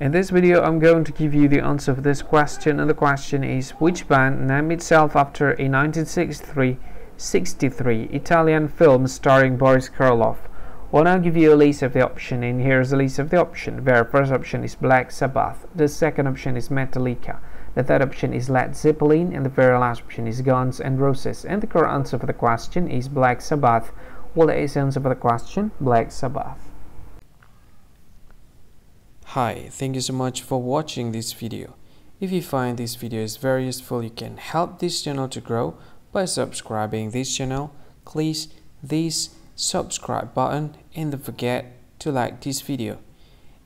In this video I'm going to give you the answer for this question and the question is which band named itself after a 1963-63 Italian film starring Boris Karloff? Well now give you a list of the option and here's a list of the option. The first option is Black Sabbath, the second option is Metallica, the third option is Led Zeppelin and the very last option is Guns and Roses. And the correct answer for the question is Black Sabbath. Well the answer for the question, Black Sabbath. Hi, thank you so much for watching this video. If you find this video is very useful, you can help this channel to grow by subscribing this channel. Please this subscribe button and don't forget to like this video.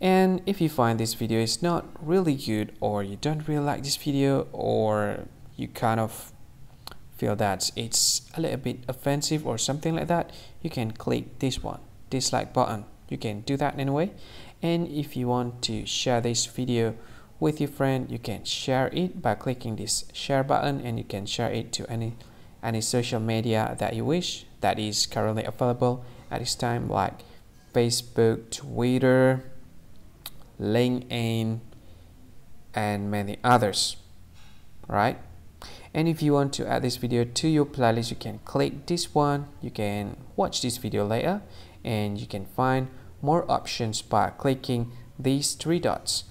And if you find this video is not really good or you don't really like this video or you kind of feel that it's a little bit offensive or something like that, you can click this one, dislike button. You can do that anyway and if you want to share this video with your friend you can share it by clicking this share button and you can share it to any any social media that you wish that is currently available at this time like Facebook, Twitter, LinkedIn and many others right? And if you want to add this video to your playlist you can click this one. You can watch this video later and you can find more options by clicking these three dots.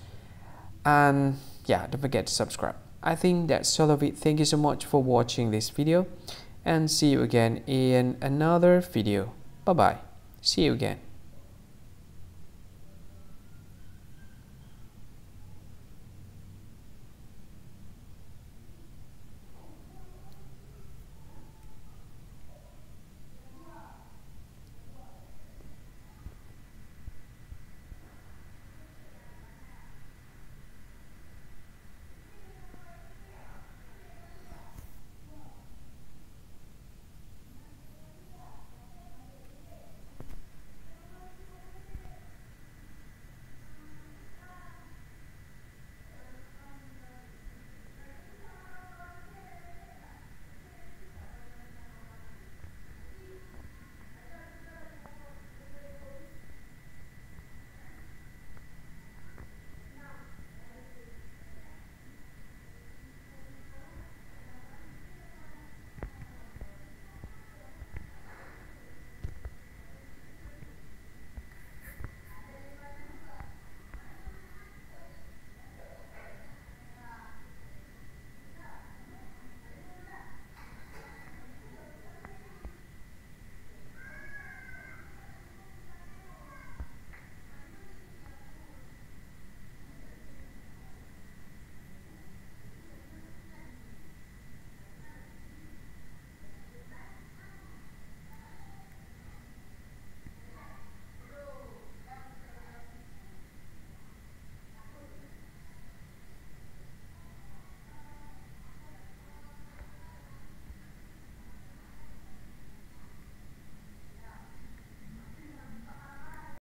And yeah don't forget to subscribe. I think that's all of it. Thank you so much for watching this video and see you again in another video. Bye bye see you again